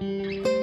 Música